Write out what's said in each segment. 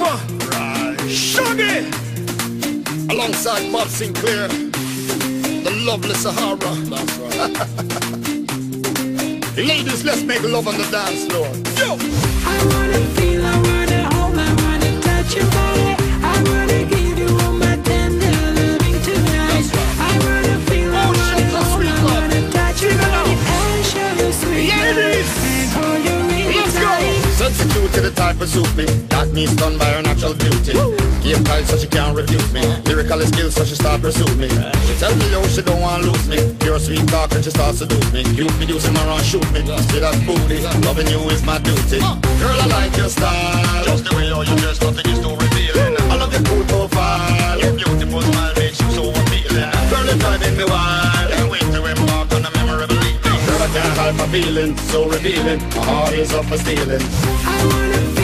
Alpha, Shaggy, alongside Bob Sinclar, the lovely Sahara. That's right. Ladies, let's make love on the dance floor. Yo! To the type of suit me. Got me stunned by her natural beauty. Game tight so she can't refute me. Lyrical skills so she start pursue me. She tell me yo she don't want lose me. Pure sweet talk and she start seduce me. Cute me do some around shoot me. See that booty. Loving you is my duty. Girl I like your style. Just the way how you dress, nothing is too revealing. Girl I can't my feelings, so revealing. My heart is up for stealing.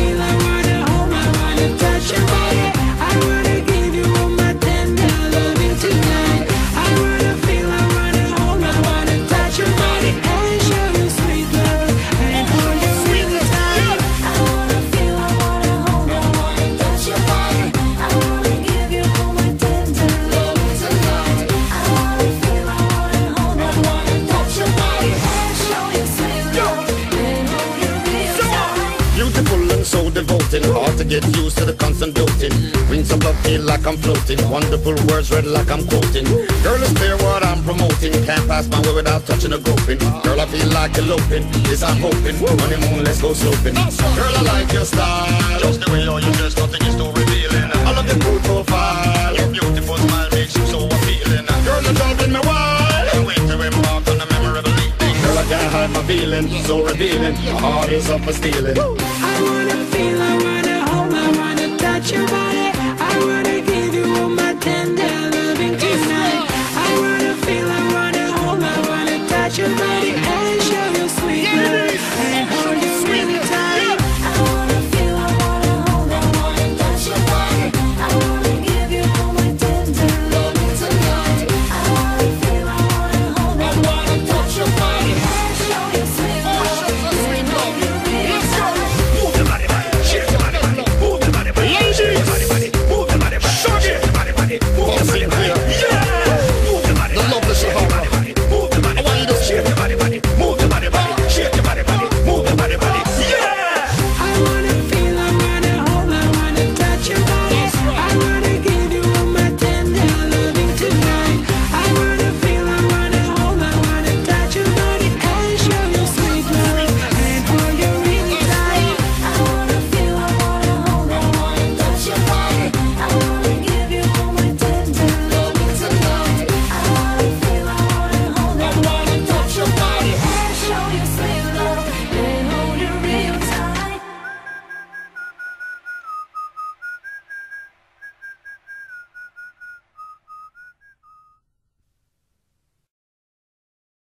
So devoted, hard to get used to the constant doting. Wings of love feel like I'm floating, wonderful words read like I'm quoting. Girl, it's clear what I'm promoting, can't pass my way without touching or groping. Girl, I feel like eloping, this I'm hoping. Honeymoon, let's go sloping. Girl, I like your style, just the way how you dress, nothing is too revealing. I love your cool profile, your beautiful smile makes you so appealing. Girl, you're driving me wild, can't wait to embark on a memorable evening. Girl, I can't hide my feelings, so revealing. My heart is up for stealing.